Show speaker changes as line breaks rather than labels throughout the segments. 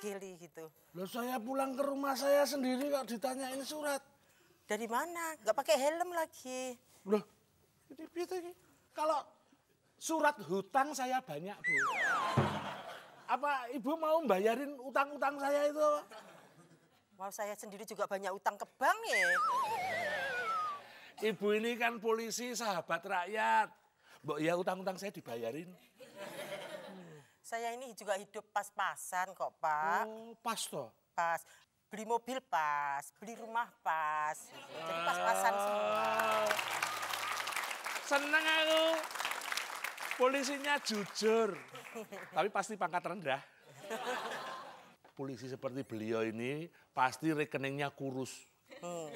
geli gitu.
Loh saya pulang ke rumah saya sendiri kok ditanyain surat.
Dari mana? Nggak pakai helm lagi.
Loh, ini gitu. Kalau surat hutang saya banyak, Bu. Apa Ibu mau bayarin utang-utang saya itu?
Wow, saya sendiri juga banyak utang ke bank ya.
Ibu ini kan polisi sahabat rakyat. Mbok ya utang-utang saya dibayarin.
Saya ini juga hidup pas-pasan kok, Pak.
Oh, pas toh.
Pas. Beli mobil pas, beli rumah pas. Jadi pas-pasan semua.
Seneng aku. Polisinya jujur. Tapi pasti pangkat rendah. Polisi seperti beliau ini pasti rekeningnya kurus.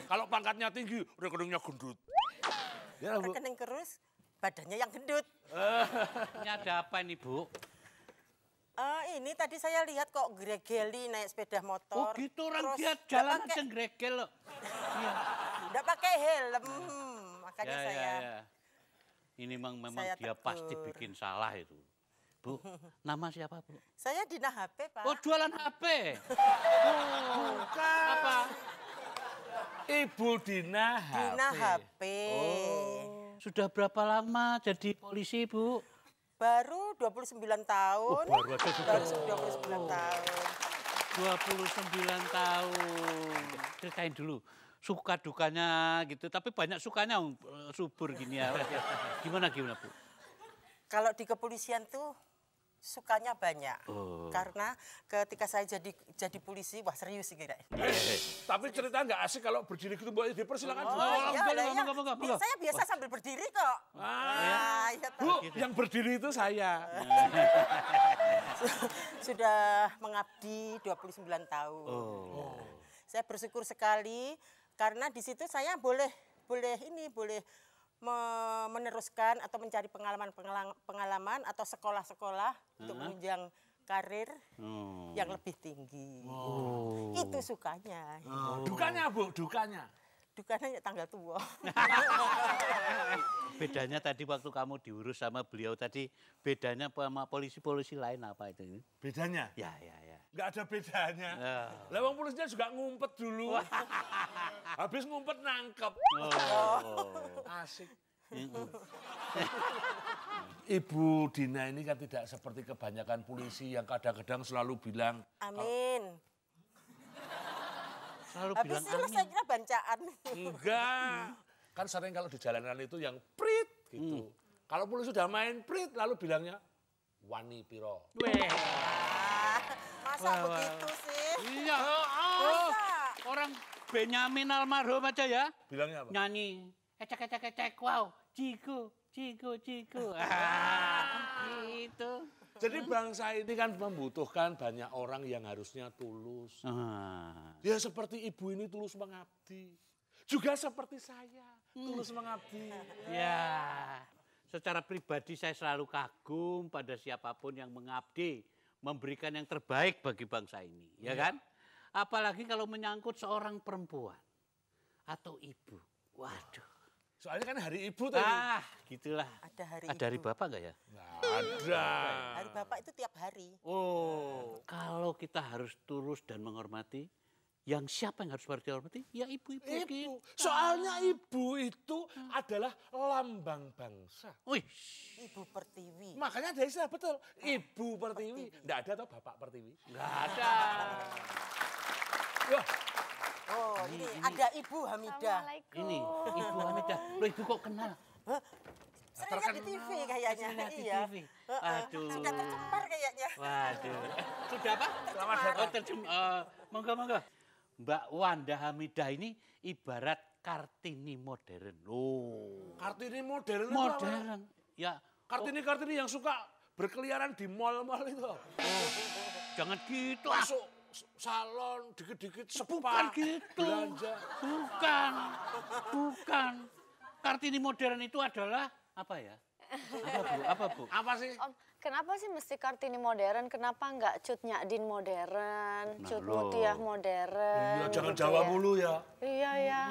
Kalau pangkatnya tinggi, rekeningnya gendut. Ya.
Rekening kerus, badannya yang gendut.
Ini ada apa ini, Bu?
Eh, ini tadi saya lihat kok gregeli naik sepeda motor.
Oh gitu orang
Terus
dia jalan
pakai-
aja gregel loh. Iya.
Pakai helm. Makanya
Ya,
saya...
ya, ya. Ini memang, memang
Saya
dia
tegur.
pasti bikin salah itu. Bu, nama siapa, Bu?
Saya Dina HP, Pak.
Oh, jualan HP.
Bukan.
Apa?
Ibu Dina HP.
Dina HP.
Oh. Sudah berapa lama jadi polisi, Bu?
Baru 29 tahun.
Oh, baru aja sudah.
Baru 29 tahun.
29 tahun. Ceritain dulu suka dukanya gitu, tapi banyak sukanya eh, subur gini ya. Gimana gimana, Bu?
Kalau di kepolisian tuh sukanya banyak.
Oh.
Karena ketika saya jadi jadi polisi, wah serius sih kira.
Tapi cerita nggak asik kalau berdiri gitu, Mbak. Dipersilakan.
Oh,
Bu.
iya. monggo, monggo.
Saya biasa sambil berdiri kok. Ah, iya,
Bu,
toh.
yang berdiri itu saya.
Sudah mengabdi 29 tahun.
Oh.
Saya bersyukur sekali karena di situ saya boleh boleh ini boleh meneruskan atau mencari pengalaman pengalaman, pengalaman atau sekolah-sekolah untuk menunjang karir
Oh.
yang lebih tinggi. Itu sukanya.
Dukanya, Bu, dukanya.
Dukanya ya tanggal tua.
Bedanya tadi waktu kamu diurus sama beliau tadi, bedanya sama polisi-polisi lain apa itu?
Bedanya?
Ya, ya, ya.
Nggak ada bedanya.
Ya.
Lah wong polisinya juga ngumpet dulu. Habis ngumpet nangkep.
Oh.
Asik. Ibu Dina ini kan tidak seperti kebanyakan polisi yang kadang-kadang selalu bilang,
Amin.
Selalu
Habis
bilang
itu
amin.
saya kira bancaan.
enggak. Kan sering kalau di jalanan itu yang prit gitu. Kalau polisi sudah main prit lalu bilangnya, wani piro.
Weh.
Masa
Wah, wah.
begitu sih?
Iya. Oh,
Masa?
orang Benyamin almarhum aja ya.
Bilangnya apa?
Nyanyi. Ecek, ecek, ecek, wow. Ciku, ciku, ciku. Ah, gitu.
Jadi bangsa ini kan membutuhkan banyak orang yang harusnya tulus.
Ah.
Ya seperti ibu ini tulus mengabdi. Juga seperti saya, tulus mengabdi.
Ya, secara pribadi saya selalu kagum pada siapa pun yang mengabdi, memberikan yang terbaik bagi bangsa ini, ya kan? Apalagi kalau menyangkut seorang perempuan atau ibu. Waduh.
Soalnya kan hari ibu tadi.
Ah, gitulah.
Ada hari
Ada hari
ibu.
bapak nggak ya?
Nggak ada.
Hari Bapak itu tiap hari.
Oh, kalau kita harus tulus dan menghormati, yang siapa yang harus dihormati? Ya ibu-ibu
Ibu.
kita.
Soalnya ibu itu adalah lambang bangsa.
Wih,
Ibu Pertiwi.
Makanya ada istilah betul, ibu pertiwi. Nggak ada atau bapak pertiwi?
nggak ada.
Wah,
Oh, ini, ada Ibu Hamidah.
Ini, ibu Hamidah. Loh, ibu kok kenal?
Sering lihat di TV kayaknya.
Sering lihat di
iya.
TV.
Heeh.
Aduh.
Sudah tercemar kayaknya.
Waduh. Sudah apa?
Selamat
Oh, terjem, eh, monggo, monggo. Mbak Wanda Hamidah ini ibarat Kartini modern. Loh,
Kartini modern
modern. Ya,
Kartini-kartini yang suka berkeliaran di mall-mall itu.
jangan gitu.
Masuk salon, dikit-dikit spa,
Bukan gitu.
belanja.
Bukan. Bukan. Kartini modern itu adalah apa ya? Apa Bu? Apa Bu?
Apa sih?
Om, kenapa sih mesti Kartini modern? Kenapa nggak Cut Nyadin modern, Cut
loh.
Mutiah modern?
Ya, jangan
gitu
Jawa
ya?
mulu ya.
Iya ya,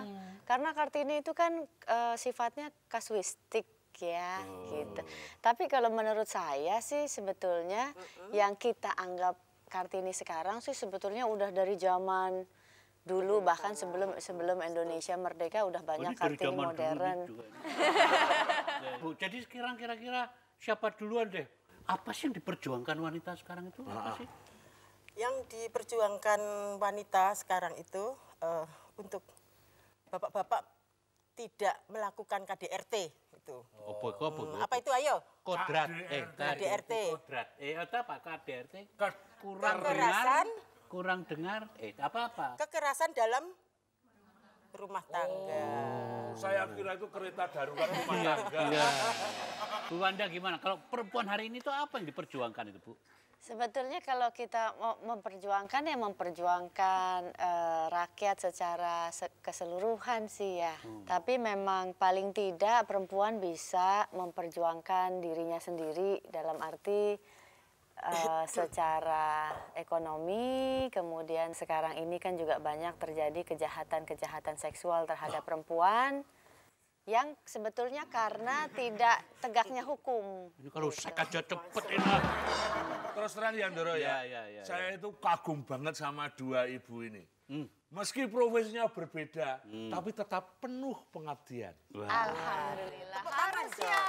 karena Kartini itu kan eh, sifatnya kasuistik ya, gitu. Tapi kalau menurut saya sih sebetulnya yang kita anggap Kartini sekarang sih sebetulnya udah dari zaman dulu bahkan sebelum sebelum Indonesia merdeka udah banyak
Oh, Ini dari
Kartini
dulu
modern.
Ya, Bu, jadi sekarang kira-kira siapa duluan deh? Apa sih yang diperjuangkan wanita sekarang itu? Apa sih?
Yang diperjuangkan wanita sekarang itu eh, untuk bapak-bapak tidak melakukan KDRT itu.
Oh, boy,
Hmm, apa itu ayo?
Kodrat. Eh,
KDRT.
Kodrat. Eh, apa apa KDRT? Kurang
Kekerasan.
dengar. Kurang dengar. Eh, apa-apa?
Kekerasan dalam rumah tangga.
Saya kira itu kereta darurat rumah tangga.
Iya. Bu Wanda gimana? Kalau perempuan hari ini tuh apa yang diperjuangkan itu, Bu?
Sebetulnya kalau kita mau memperjuangkan ya memperjuangkan eh, rakyat secara se- keseluruhan sih ya. Tapi memang paling tidak perempuan bisa memperjuangkan dirinya sendiri dalam arti eh, secara ekonomi, kemudian sekarang ini kan juga banyak terjadi kejahatan-kejahatan seksual terhadap perempuan yang sebetulnya karena tidak tegaknya hukum.
Ini kalau sek aja cepet ini.
Terus terang ya Ndoro ya,
Ya, ya, ya,
saya itu kagum banget sama dua ibu ini.
Hmm.
Meski profesinya berbeda, tapi tetap penuh pengabdian.
Alhamdulillah.
tangan
Harus ya.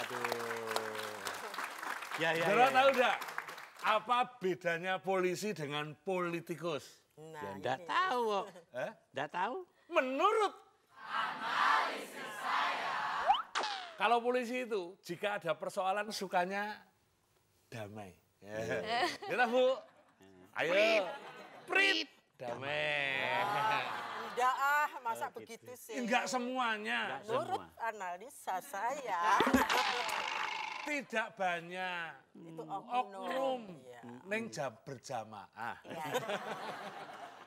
Aduh. Ya, ya,
Ndoro
ya, ya.
tahu enggak apa bedanya polisi dengan politikus?
Nah,
Ya, enggak tahu kok.
Eh?
Enggak tahu.
Menurut Kalau polisi itu jika ada persoalan sukanya damai. Ya. Kita Bu. Ayo. Prit. Damai.
Tidak ah, masa begitu sih?
Enggak semuanya.
Menurut
semua.
analisa saya,
Tidak banyak.
itu
Oknum.
Iya.
Neng jam berjamaah.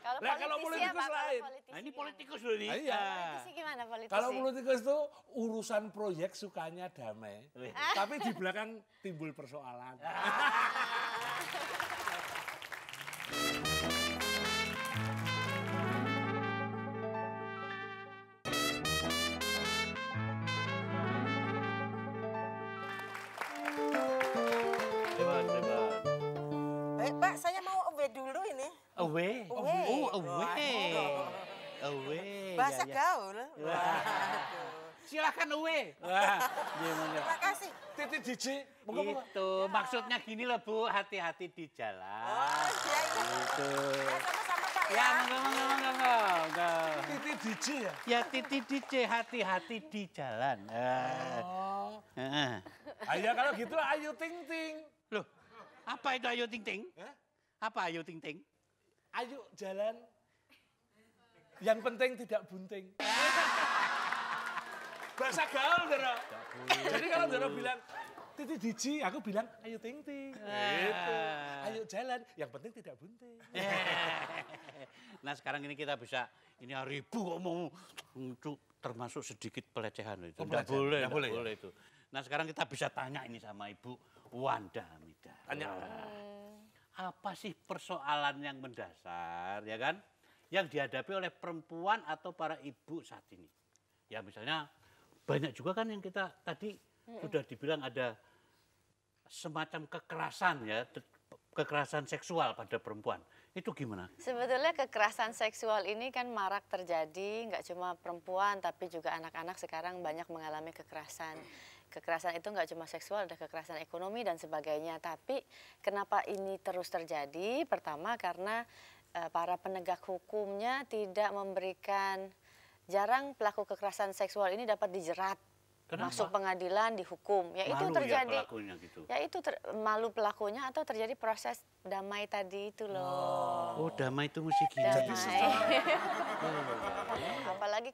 Kalau
Lah, kalau
politisi
politikus
apa?
Lain.
politisi
Nah, ini
gimana?
politikus loh ini.
Ah, iya.
Politisi gimana politisi?
Kalau politikus itu urusan proyek sukanya damai. Tapi di belakang timbul persoalan.
Hebat, hebat.
Baik Pak, saya mau away dulu ini.
Away.
Away.
Away.
Bahasa
ya, ya.
gaul. Waduh.
Silakan away. Wah, gimana?
Terima kasih.
Titik DJ.
Itu maksudnya gini loh Bu, hati-hati di jalan.
Oh, iya, iya.
Itu.
Ya, sama-sama Pak
Ya,
ya.
monggo, monggo, monggo, monggo.
Titik DJ ya?
Ya titi DJ hati-hati di jalan. Eh,
Oh.
eh.
Ayo kalau gitu ayo ting ting.
Loh, apa itu ayo ting ting? Apa ayo ting ting?
Ayo jalan. Yang penting tidak bunting. Bahasa gaul, Doro. Jadi kalau Doro bilang titik DJ, aku bilang ayo ting ting. Gitu. Ayo jalan, yang penting tidak bunting.
nah sekarang ini kita bisa ini hari ibu kok mau itu termasuk sedikit pelecehan itu.
Oh,
Tidak boleh, tidak
boleh
boleh,
ya?
itu. Nah sekarang kita bisa tanya ini sama ibu Wanda Hamida.
Tanya.
Apa sih persoalan yang mendasar, ya kan? Yang dihadapi oleh perempuan atau para ibu saat ini. Ya misalnya banyak juga kan yang kita tadi sudah dibilang ada semacam kekerasan ya, kekerasan seksual pada perempuan. Itu gimana?
Sebetulnya kekerasan seksual ini kan marak terjadi, nggak cuma perempuan, tapi juga anak-anak sekarang banyak mengalami kekerasan. Kekerasan itu nggak cuma seksual, ada kekerasan ekonomi dan sebagainya. Tapi kenapa ini terus terjadi? Pertama karena eh, para penegak hukumnya tidak memberikan, jarang pelaku kekerasan seksual ini dapat dijerat,
Kenapa?
masuk pengadilan, dihukum. Ya itu
Malu ya
terjadi.
pelakunya gitu.
Ya itu ter- malu pelakunya atau terjadi proses damai tadi itu loh.
Oh, damai itu mesti gini.
Damai.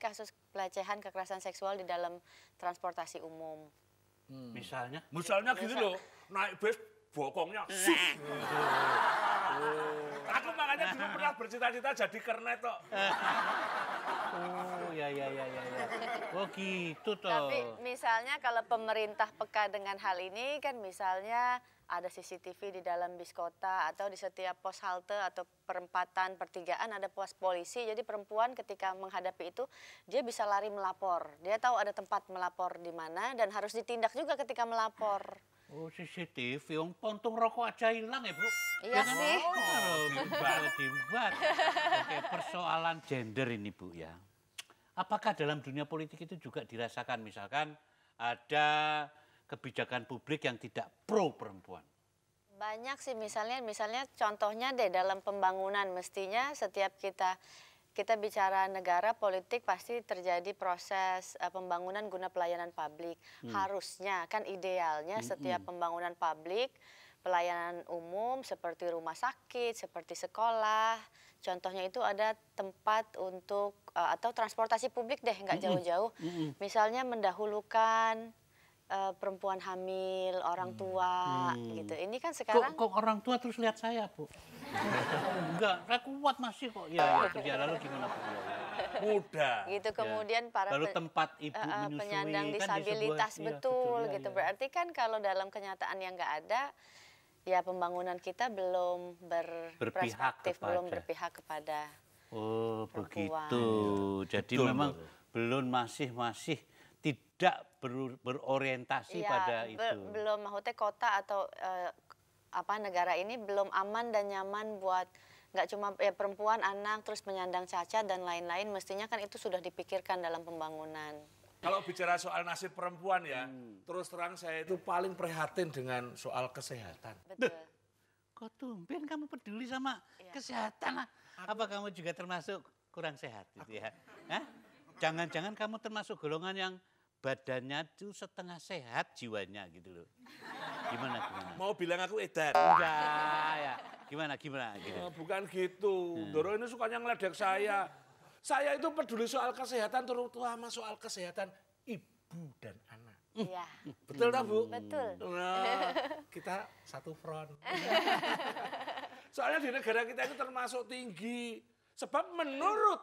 Kasus pelecehan kekerasan seksual di dalam transportasi umum.
Misalnya,
Misalnya gitu loh, naik bis bokongnya. Aku makanya dulu pernah bercita-cita jadi kernet kok.
oh ya ya ya ya ya. Oh gitu toh.
Tapi misalnya kalau pemerintah peka dengan hal ini kan misalnya ada CCTV di dalam bis kota atau di setiap pos halte atau perempatan pertigaan ada pos polisi. Jadi perempuan ketika menghadapi itu dia bisa lari melapor. Dia tahu ada tempat melapor di mana dan harus ditindak juga ketika melapor.
Oh CCTV, yang pontung rokok aja hilang ya Bu?
Iya
kan?
sih.
Oh, dibuat. Oke, persoalan gender ini Bu ya. Apakah dalam dunia politik itu juga dirasakan misalkan ada kebijakan publik yang tidak pro perempuan?
Banyak sih misalnya misalnya contohnya deh dalam pembangunan mestinya setiap kita kita bicara negara politik pasti terjadi proses uh, pembangunan guna pelayanan publik. Harusnya kan idealnya setiap pembangunan publik pelayanan umum seperti rumah sakit, seperti sekolah, contohnya itu ada tempat untuk uh, atau transportasi publik deh nggak jauh-jauh. Misalnya mendahulukan uh, perempuan hamil, orang tua gitu. Ini kan
Kok,
sekarang
kok orang tua terus lihat saya Bu? Enggak, saya kuat masih kok. Ya, ya, ya, lalu gimana Bu? Ya, ya.
Muda.
gitu kemudian para
Lalu
pe-
tempat ibu
eh,
menyusui
penyandang
kan di sebuah-
disabilitas
iya,
betul
iya,
gitu
iya.
berarti kan kalau dalam kenyataan yang nggak ada ya pembangunan kita belum berperspektif belum
kepada.
berpihak kepada
Oh,
Perempuan.
begitu. Jadi
Betul,
memang
betul.
belum masih masih tidak ber- berorientasi
ya
pada
be-
itu.
belum maksudnya kota atau eh, apa negara ini belum aman dan nyaman buat nggak cuma ya perempuan anak terus penyandang cacat dan lain-lain mestinya kan itu sudah dipikirkan dalam pembangunan
Kalau bicara soal nasib perempuan ya,
Hmm.
terus terang saya itu paling prihatin dengan soal kesehatan.
betul
Kok tumben kamu peduli sama
Iya.
kesehatan? ah? Apa kamu juga termasuk kurang sehat gitu ya? Hah? Jangan-jangan kamu termasuk golongan yang badannya itu setengah sehat jiwanya gitu loh. Gimana gimana?
Mau bilang aku edan.
Enggak ya. Gimana gimana gitu.
Eh, bukan gitu. Doro ini sukanya ngeledek saya. Saya itu peduli soal kesehatan, terutama soal kesehatan ibu dan anak.
iya
Betul tak Bu?
betul
Nah, kita satu front. Soalnya di negara kita itu termasuk tinggi. Sebab menurut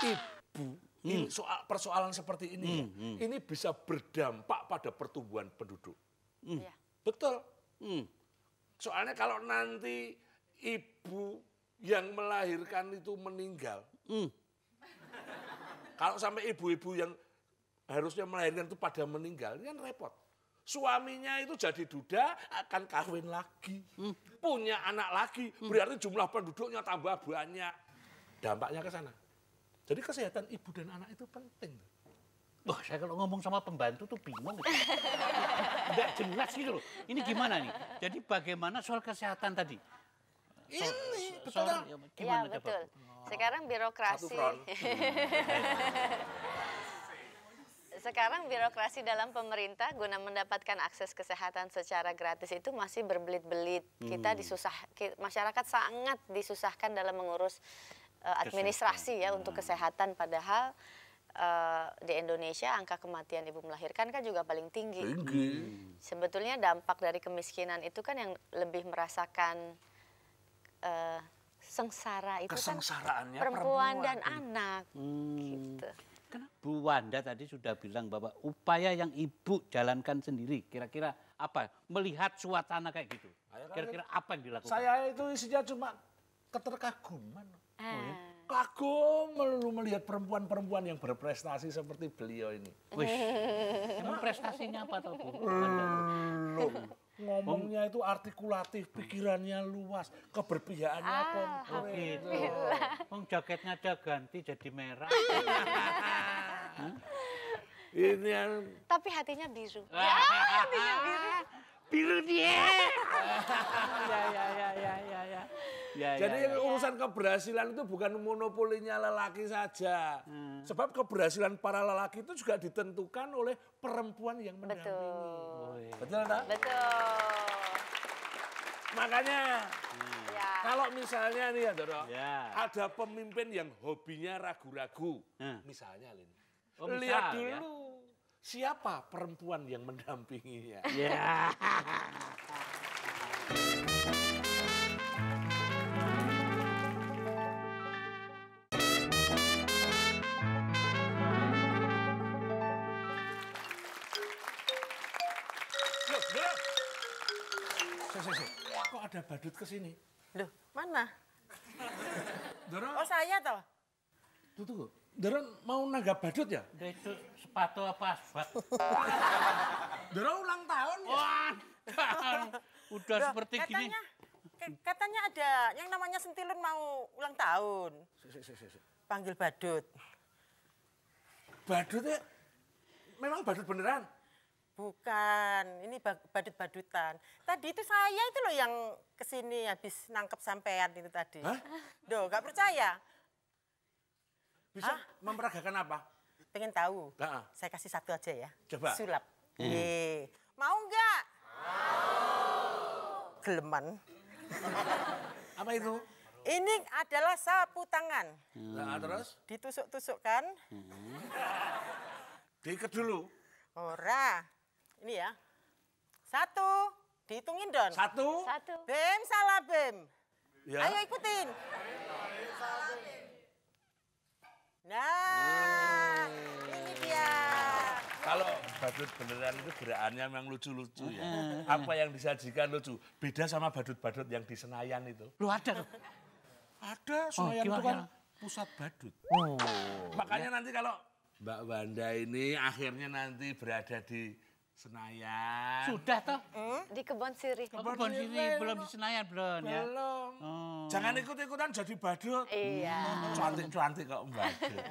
ibu, ini soal persoalan seperti ini, ya, ini bisa berdampak pada pertumbuhan penduduk.
Iya.
Betul.
Hmm.
Soalnya kalau nanti ibu yang melahirkan itu meninggal,
Hmm.
kalau sampai ibu-ibu yang harusnya melahirkan itu pada meninggal, ini kan repot. Suaminya itu jadi duda, akan kawin lagi. Punya anak lagi, berarti jumlah penduduknya tambah banyak. Dampaknya ke sana. Jadi kesehatan ibu dan anak itu penting.
Wah, saya kalau ngomong sama pembantu tuh bingung. gitu. Nggak jelas gitu loh. Ini gimana nih? Jadi bagaimana soal kesehatan tadi?
Ini, betul.
Soal, ya,
Iya
gimana
betul. Sekarang birokrasi. Sekarang birokrasi dalam pemerintah guna mendapatkan akses kesehatan secara gratis itu masih berbelit-belit. Kita disusah, ki- masyarakat sangat disusahkan dalam mengurus eh, administrasi ya untuk kesehatan. Padahal eh, di Indonesia angka kematian ibu melahirkan kan juga paling tinggi.
Tinggi.
Sebetulnya dampak dari kemiskinan itu kan yang lebih merasakan eh, sengsara itu kan perempuan,
perempuan.
dan anak.
Hmm.
Gitu.
Kenapa? Bu Wanda tadi sudah bilang bahwa upaya yang ibu jalankan sendiri, kira-kira apa? Melihat suasana kayak gitu. Kira-kira apa yang dilakukan?
Saya itu isinya cuma keterkaguman.
Ah.
Kagum melulu melihat perempuan-perempuan yang berprestasi seperti beliau ini.
Wih, emang prestasinya apa tuh Bu?
Belum. Ngomongnya itu artikulatif, pikirannya luas, keberpihakannya
Ah,
konkret.
Gitu. Wong jaketnya ada ganti jadi merah.
Ini yang
Tapi hatinya biru.
Biru dia. ya ya ya ya ya ya. Ya,
Jadi
ya, ya.
urusan keberhasilan itu bukan monopolinya lelaki saja. Sebab keberhasilan para lelaki itu juga ditentukan oleh perempuan yang mendampingi.
Betul.
Betul tak?
Betul.
Makanya
Ya.
kalau misalnya nih ya Doro,
Ya.
ada pemimpin yang hobinya ragu-ragu.
Hmm.
Misalnya Lin.
Oh, misal,
Lihat
ya.
dulu siapa perempuan yang mendampinginya.
Ya.
Loh, ada badut ke sini?
Loh, mana?
Doro,
Oh saya toh?
tuh, tuh. Daron mau nanggap badut ya?
Itu sepatu apa asbak?
Daron ulang tahun ya?
Wah, udah
Loh,
seperti gini.
katanya, ke- katanya ada yang namanya Sentilun mau ulang tahun. Panggil badut.
Badut ya? Memang badut beneran?
Bukan, ini ba- badut-badutan. Tadi itu saya itu loh yang ke sini habis nangkep sampean itu tadi.
Hah?
Doh, gak percaya?
Bisa
Hah?
memperagakan apa?
Pengen tahu?
Nah,
Saya kasih satu aja ya.
Coba.
Sulap. Ye. Mau nggak? Geleman.
apa itu?
Ini adalah sapu tangan.
Nah, terus
Ditusuk-tusukkan.
diikat dulu.
Ora. Ini ya. Satu. Dihitungin Don.
Satu.
Satu.
Bem salah bem.
Ya.
Ayo ikutin. Nah, ini dia.
Kalau badut beneran itu gerakannya memang lucu-lucu ya. Apa yang disajikan lucu. Beda sama badut-badut yang di Senayan itu.
Lu ada tuh.
Ada, Senayan itu
gimana,
kan pusat badut.
Oh.
Makanya nanti kalau Mbak Wanda ini akhirnya nanti berada di Senayan.
Sudah toh?
Di kebon sirih.
Oh, kebon sini belum di Senayan belum ya?
Belum.
Oh.
Jangan ikut-ikutan jadi badut.
Iya.
Cantik-cantik kok badut.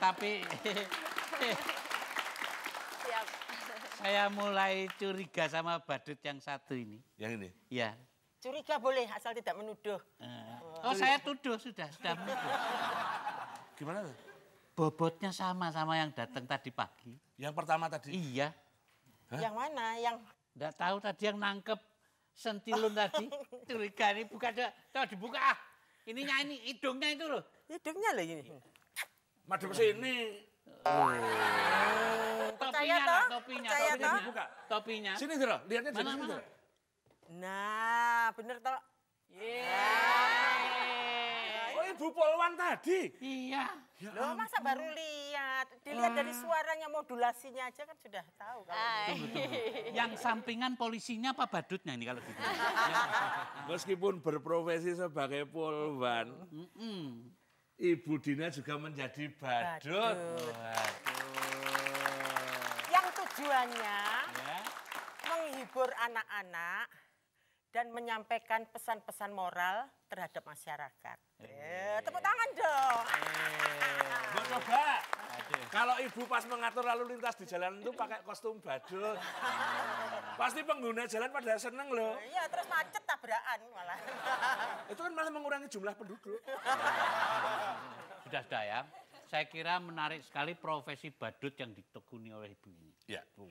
Tapi
Siap.
saya mulai curiga sama badut yang satu ini.
Yang ini.
Ya.
Curiga boleh asal tidak menuduh.
Eh, Oh saya tuduh sudah, sudah menuduh.
Gimana tuh?
Bobotnya sama sama yang datang tadi pagi.
Yang pertama tadi.
Iya.
Yang mana? Yang
Nggak tahu tadi yang nangkep sentilun tadi. Curiga ini buka ada. Coba dibuka ah. Ininya ini hidungnya itu loh.
hidungnya loh ini.
Madep sini.
Percaya
Topinya
toh?
lah, topinya.
Percaya
topinya.
toh?
Dibuka.
Topinya.
Sini Dro, lihatnya dari sini.
Nah, bener toh.
Oh ibu polwan tadi.
Iya.
Ya
Loh, masa baru lihat? Dilihat dari suaranya, modulasinya aja kan sudah tahu. Kalau
Ay.
Yang sampingan polisinya apa badutnya ini kalau gitu?
Meskipun berprofesi sebagai polwan,
Mm-mm.
Ibu Dina juga menjadi badut.
Yang tujuannya
Ya.
menghibur anak-anak dan menyampaikan pesan-pesan moral terhadap masyarakat. Eh, tepuk tangan dong.
Mau coba? Kalau ibu pas mengatur lalu lintas di jalan itu pakai kostum badut. Pasti pengguna jalan pada seneng loh.
Iya, terus macet tabrakan malah.
Itu kan malah mengurangi jumlah penduduk.
Sudah, sudah ya. Saya kira menarik sekali profesi badut yang ditekuni oleh ibu ini.
Ya.
Tuh,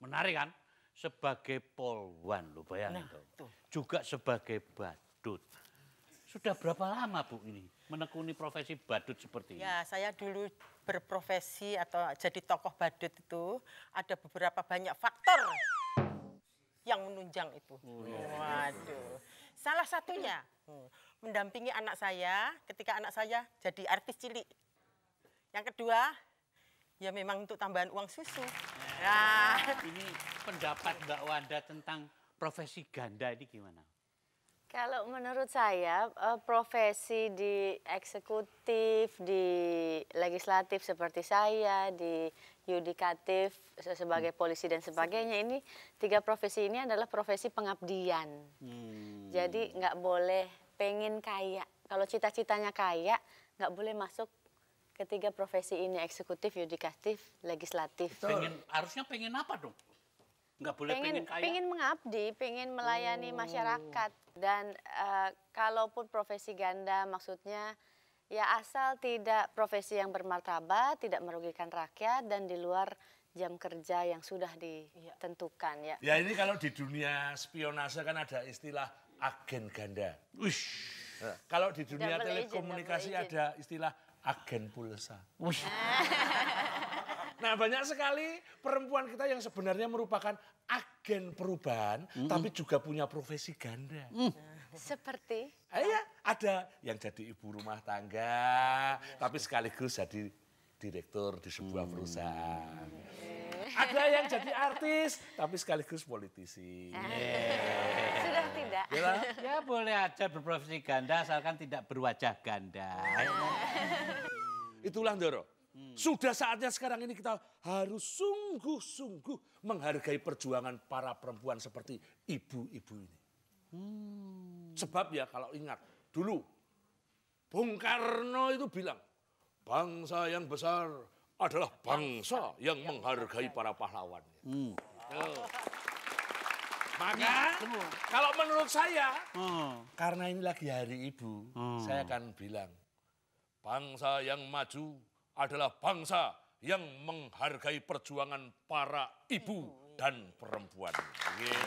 Menarik kan? Sebagai polwan, lo bayangin tuh.
tuh.
Juga sebagai badut. Sudah berapa lama Bu ini menekuni profesi badut seperti ini?
Ya, saya dulu berprofesi atau jadi tokoh badut itu ada beberapa banyak faktor yang menunjang itu. Waduh. Salah satunya hmm, mendampingi anak saya ketika anak saya jadi artis cilik. Yang kedua, ya memang untuk tambahan uang susu. Nah,
Ini pendapat Mbak Wanda tentang profesi ganda ini gimana?
Kalau menurut saya eh, profesi di eksekutif, di legislatif seperti saya, di yudikatif se- sebagai polisi dan sebagainya ini tiga profesi ini adalah profesi pengabdian.
Hmm.
Jadi nggak boleh pengen kaya. Kalau cita-citanya kaya nggak boleh masuk ketiga profesi ini eksekutif, yudikatif, legislatif.
Pengen, harusnya pengen apa dong? Nggak boleh pengen,
pengen,
kaya? Oh.
pengen mengabdi, pengen melayani masyarakat. Dan eh, kalaupun profesi ganda maksudnya ya asal tidak profesi yang bermartabat, tidak merugikan rakyat dan di luar jam kerja yang sudah ditentukan ya.
Ya ini kalau di dunia spionase kan ada istilah agen ganda.
Wish.
Nah, kalau di dunia
Double
telekomunikasi
agent.
ada istilah agen pulsa.
Wish.
Nah banyak sekali perempuan kita yang sebenarnya merupakan agen perubahan, tapi juga punya profesi ganda.
Seperti
Ah, Iya, ada yang jadi ibu rumah tangga, tapi sekaligus jadi direktur di sebuah perusahaan. Ada yang jadi artis, tapi sekaligus politisi.
sudah tidak
ya.
Bella,
Ya boleh aja berprofesi ganda asalkan tidak berwajah ganda.
itulah Ndoro. Sudah saatnya sekarang ini kita harus sungguh-sungguh menghargai perjuangan para perempuan seperti ibu-ibu ini. Sebab ya kalau ingat dulu Bung Karno itu bilang bangsa yang besar adalah bangsa yang menghargai para pahlawannya. Tuh. Maka kalau menurut saya
Oh.
karena ini lagi hari ibu, saya akan bilang bangsa yang maju adalah bangsa yang menghargai perjuangan para ibu dan perempuan. Gitu.